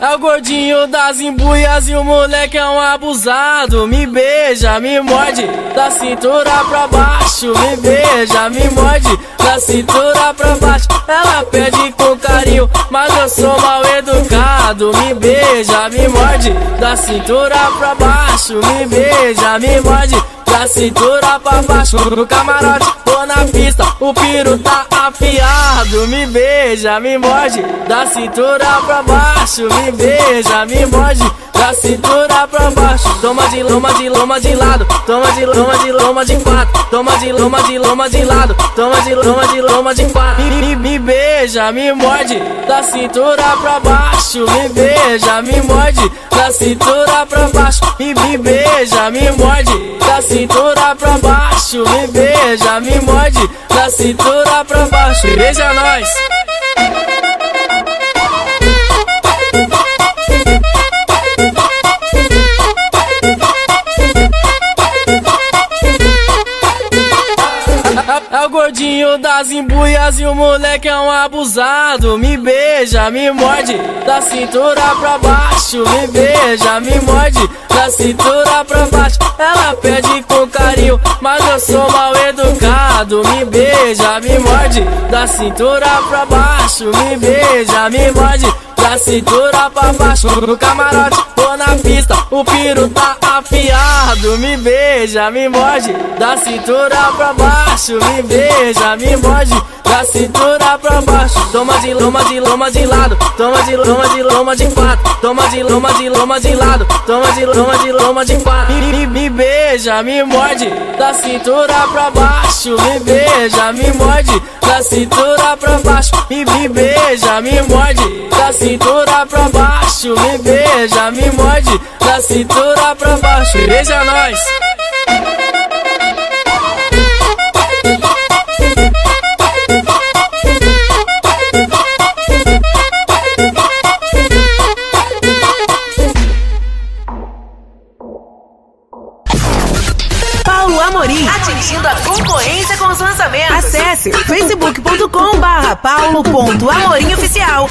É o gordinho das embuias e o moleque é um abusado. Me beija, me morde, da cintura pra baixo. Me beija, me morde, da cintura pra baixo. Ela pede com carinho, mas eu sou mal educado. Me beija, me morde, da cintura pra baixo. Me beija, me morde da cintura pra baixo no camarote ou na pista. O piro tá afiado, me beija, me morde da cintura pra baixo, me beija, me morde da cintura pra baixo. Toma de loma de loma de lado, toma de loma de loma de quatro, toma de loma de loma de lado, toma de loma de loma de quatro. Me, me, beija, me morde da cintura pra baixo, me beija, me morde da cintura pra baixo, me, me beija, me morde da cintura pra baixo, me beija, me morde da cintura pra baixo. Beija nós. Gordinho das embuias e o moleque é um abusado. Me beija, me morde, da cintura pra baixo. Me beija, me morde, da cintura pra baixo. Ela pede com carinho, mas eu sou mal educado. Me beija, me morde, da cintura pra baixo. Me beija, me morde, da cintura pra baixo. No camarote ou na pista, o piro tá afiado. Me beija, me morde, da cintura pra baixo. Me beija, me morde, da cintura pra baixo. Toma de loma de loma de lado, toma de loma de loma de quatro, toma de loma de loma de lado, toma de loma de loma de quatro. Me, me, me beija, me morde, da cintura pra baixo. Me beija, me morde, da cintura Me, me beija, me morde, da cintura pra baixo. Me beija, me morde, da cintura pra baixo. Beija nós. Amorim. Atingindo a concorrência com os lançamentos. Acesse facebook.com barra paulo.amorim oficial.